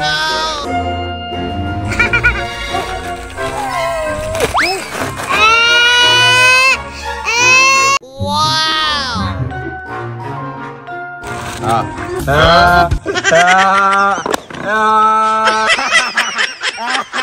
啊啊啊啊！啊啊啊啊。啊。啊。啊。啊。